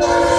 Bye.